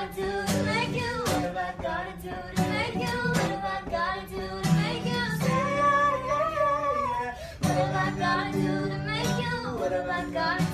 gotta do to make you? What have I gotta do to make you? What have I gotta do to make you stay? What have I gotta do to make you? What have I gotta